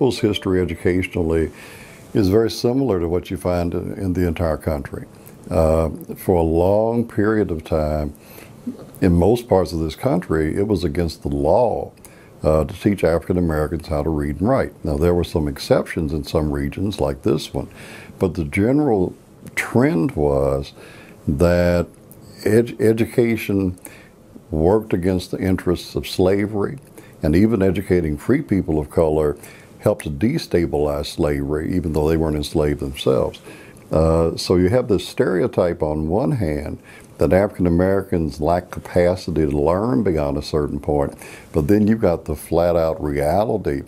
Louisville's history educationally is very similar to what you find in the entire country. Uh, for a long period of time, in most parts of this country, it was against the law uh, to teach African Americans how to read and write. Now, there were some exceptions in some regions, like this one, but the general trend was that ed- education worked against the interests of slavery, and even educating free people of color helped to destabilize slavery, even though they weren't enslaved themselves. Uh, so you have this stereotype on one hand that African Americans lack capacity to learn beyond a certain point, but then you've got the flat out reality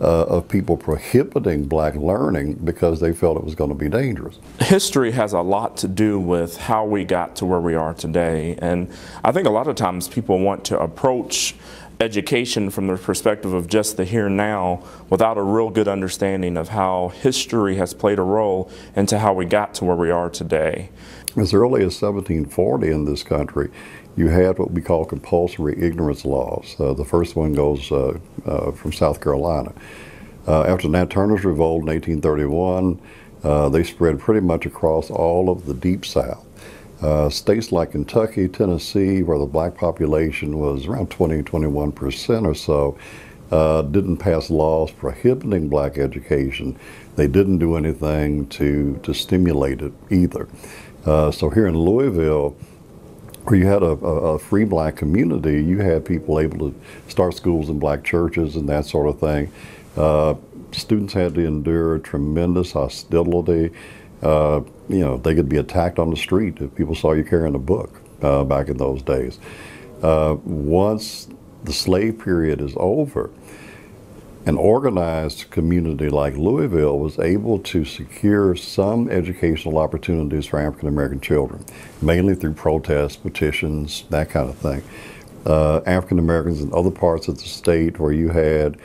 uh, of people prohibiting black learning because they felt it was going to be dangerous. History has a lot to do with how we got to where we are today. And I think a lot of times people want to approach education from the perspective of just the here and now without a real good understanding of how history has played a role into how we got to where we are today. As early as 1740 in this country, you had what we call compulsory ignorance laws. Uh, the first one goes uh, uh, from South Carolina. Uh, after Nat Turner's revolt in 1831, uh, they spread pretty much across all of the Deep South. Uh, states like Kentucky, Tennessee, where the black population was around 20, 21 percent or so, didn't pass laws prohibiting black education. They didn't do anything to, to stimulate it either. so here in Louisville, where you had a, a, free black community, you had people able to start schools in black churches and that sort of thing. Uh, students had to endure tremendous hostility. Uh, you know, they could be attacked on the street if people saw you carrying a book uh, back in those days. Uh, once the slave period is over, an organized community like Louisville was able to secure some educational opportunities for African American children, mainly through protests, petitions, that kind of thing. Uh, African Americans in other parts of the state where you had,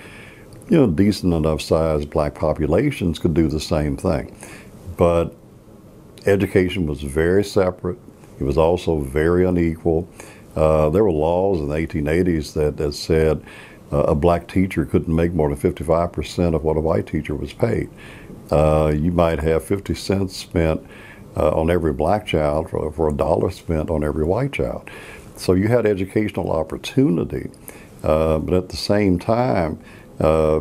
you know, decent enough sized black populations could do the same thing. But education was very separate. It was also very unequal. Uh, there were laws in the 1880s that, that said uh, a black teacher couldn't make more than 55% of what a white teacher was paid. Uh, you might have 50 cents spent uh, on every black child for, for, a dollar spent on every white child. So you had educational opportunity, uh, but at the same time, uh,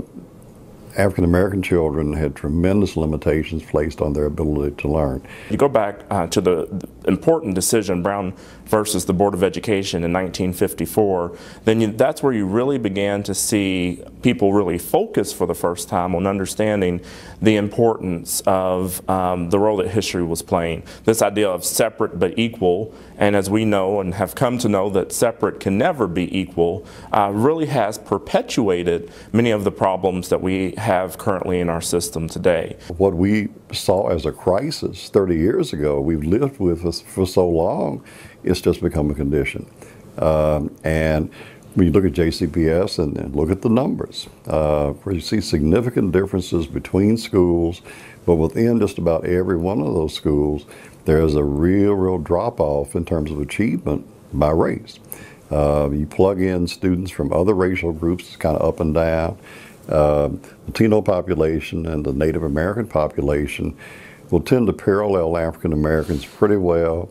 African American children had tremendous limitations placed on their ability to learn. You go back uh, to the, the, important decision, Brown versus the Board of Education in 1954, then you, that's where you really began to see people really focus for the first time on understanding the importance of um, the role that history was playing. This idea of separate but equal, and as we know and have come to know that separate can never be equal, uh, really has perpetuated many of the problems that we have currently in our system today. What we saw as a crisis 30 years ago, we've lived with us for so long, it's just become a condition. Um, and when you look at JCPS and, and look at the numbers, uh, where you see significant differences between schools, but within just about every one of those schools, there is a real, real drop off in terms of achievement by race. Uh, you plug in students from other racial groups, it's kind of up and down. Uh, Latino population and the Native American population will tend to parallel African Americans pretty well.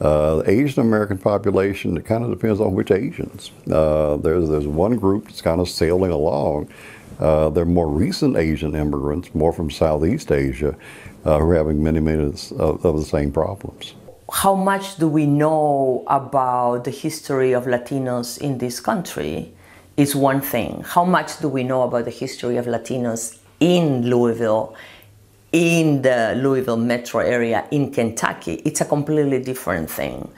Uh, the Asian American population, it kind of depends on which Asians. Uh, there's, there's one group that's kind of sailing along. Uh, they're more recent Asian immigrants, more from Southeast Asia, uh, who are having many, many of, of the same problems. How much do we know about the history of Latinos in this country is one thing. How much do we know about the history of Latinos in Louisville in the Louisville metro area in Kentucky, it's a completely different thing.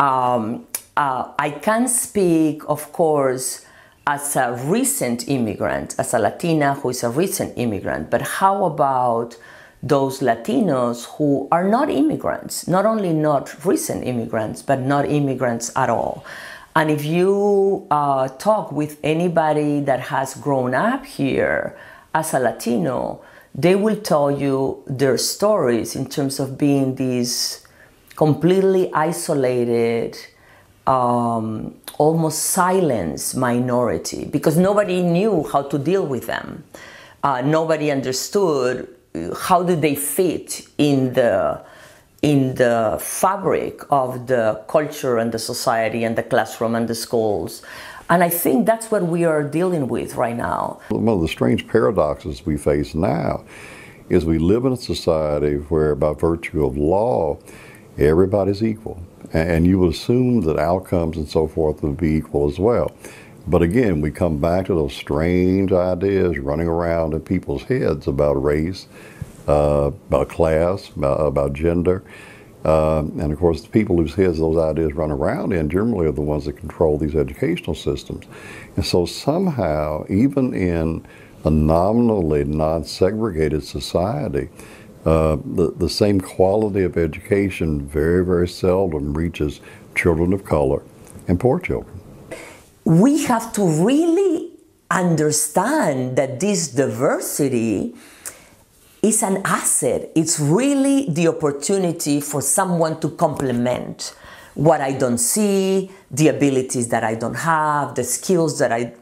Um, uh, I can speak, of course, as a recent immigrant, as a Latina who is a recent immigrant, but how about those Latinos who are not immigrants, not only not recent immigrants, but not immigrants at all? And if you uh, talk with anybody that has grown up here as a Latino, they will tell you their stories in terms of being these completely isolated, um, almost silenced minority because nobody knew how to deal with them. uh, nobody understood how do they fit in the in the fabric of the culture and the society and the classroom and the schools. And I think that's what we are dealing with right now. One of the strange paradoxes we face now is we live in a society where, by virtue of law, everybody's equal. And you would assume that outcomes and so forth would be equal as well. But again, we come back to those strange ideas running around in people's heads about race, uh, about class, about, about gender. Uh, and of course, the people whose heads those ideas run around in generally are the ones that control these educational systems. And so somehow, even in a nominally non-segregated society, uh, the, the same quality of education very, very seldom reaches children of color and poor children. We have to really understand that this diversity is an asset. It's really the opportunity for someone to complement what I don't see, the abilities that I don't have, the skills that I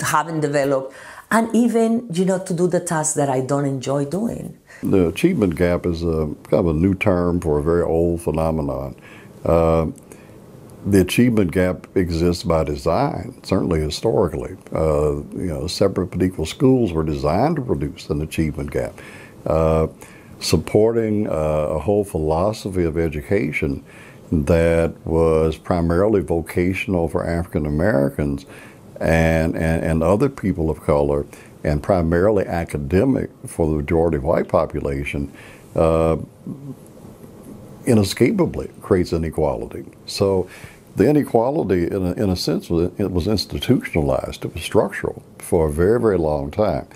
haven't developed, and even, you know, to do the tasks that I don't enjoy doing. The achievement gap is a kind of a new term for a very old phenomenon. Uh, the achievement gap exists by design, certainly historically. Uh, you know, separate but equal schools were designed to produce an achievement gap. Uh, supporting uh, a whole philosophy of education that was primarily vocational for African Americans and, and, and other people of color, and primarily academic for the majority of white population, uh, inescapably creates inequality. So the inequality, in a, in a sense, was, it was institutionalized. It was structural for a very, very long time.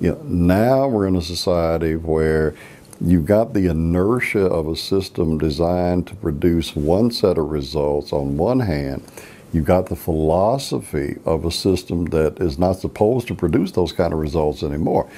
You know, now we're in a society where you've got the inertia of a system designed to produce one set of results on one hand, You've got the philosophy of a system that is not supposed to produce those kind of results anymore.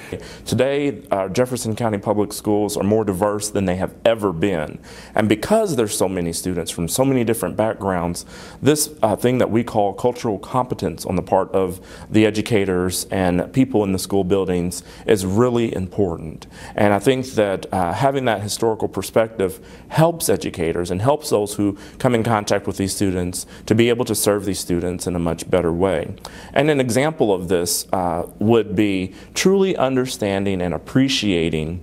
Today, our Jefferson County Public Schools are more diverse than they have ever been. And because there's so many students from so many different backgrounds, this uh, thing that we call cultural competence on the part of the educators and people in the school buildings is really important. And I think that uh, having that historical perspective helps educators and helps those who come in contact with these students to be able to serve these students in a much better way. And an example of this uh, would be truly understanding and appreciating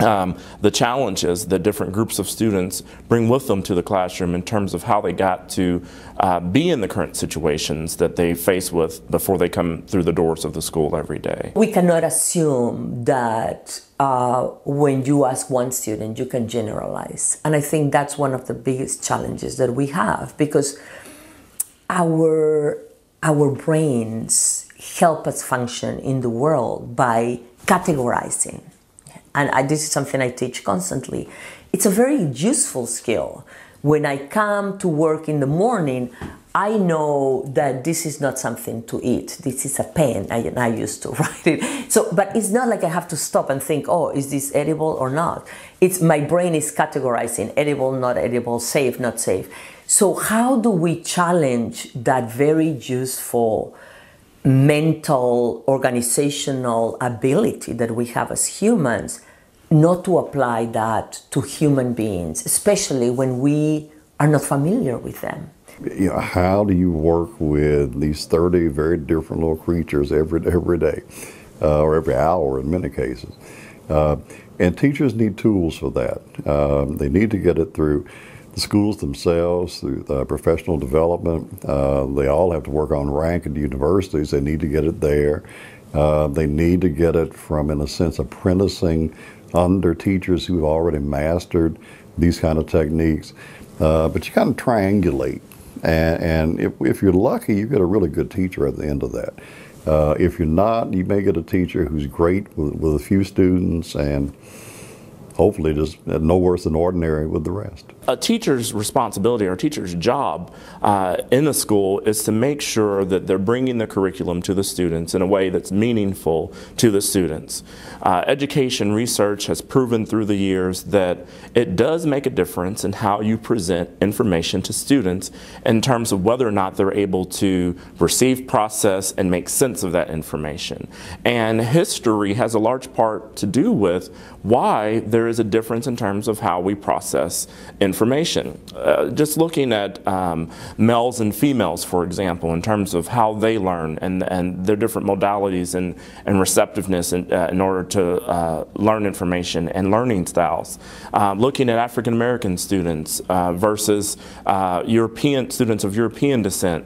um, the challenges that different groups of students bring with them to the classroom in terms of how they got to uh, be in the current situations that they face with before they come through the doors of the school every day. We cannot assume that uh, when you ask one student, you can generalize. And I think that's one of the biggest challenges that we have because our our brains help us function in the world by categorizing. And I, this is something i teach constantly. It's a very useful skill. When i come to work in the morning i know that this is not something to eat. This is a pen I, I used to write it. So but it's not like i have to stop and think oh is this edible or not? It's my brain is categorizing edible not edible safe not safe so, how do we challenge that very useful mental, organizational ability that we have as humans, not to apply that to human beings, especially when we are not familiar with them? You know, how do you work with these 30 very different little creatures every, every day uh, or every hour in many cases? Uh, and teachers need tools for that. Um, they need to get it through the schools themselves, through the professional development, uh, they all have to work on rank at universities. They need to get it there. Uh, they need to get it from, in a sense, apprenticing under teachers who've already mastered these kind of techniques. Uh, but you kind of triangulate. And, and if, if, you're lucky, you get a really good teacher at the end of that. Uh, if you're not, you may get a teacher who's great with, with a few students and hopefully just no worse than ordinary with the rest. A teacher's responsibility or a teacher's job uh, in a school is to make sure that they're bringing the curriculum to the students in a way that's meaningful to the students. Uh, education research has proven through the years that it does make a difference in how you present information to students in terms of whether or not they're able to receive, process, and make sense of that information. And history has a large part to do with why there is a difference in terms of how we process information. Uh, just looking at um, males and females, for example, in terms of how they learn and, and their different modalities and, and receptiveness in, uh, in order to uh, learn information and learning styles. Uh, looking at African American students uh, versus uh, European students of European descent,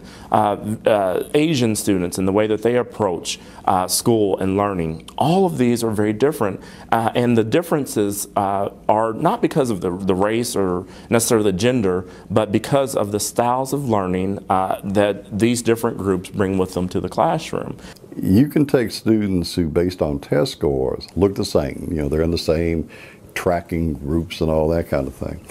Asian students and the way that they approach school and learning. All of these are very different and the differences uh, are not because of the, the race or necessarily the gender, but because of the styles of learning uh, that these different groups bring with them to the classroom. You can take students who, based on test scores, look the same. You know, they're in the same tracking groups and all that kind of thing.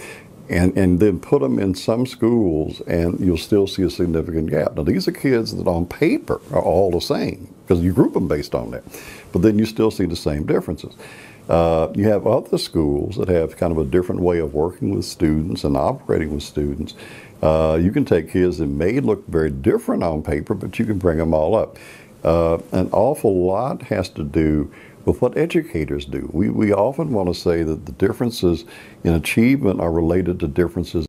And, and then put them in some schools and you'll still see a significant gap. Now, these are kids that on paper are all the same because you group them based on that. But then you still see the same differences. Uh, you have other schools that have kind of a different way of working with students and operating with students. Uh, you can take kids that may look very different on paper, but you can bring them all up. Uh, an awful lot has to do with what educators do. We, we often want to say that the differences in achievement are related to differences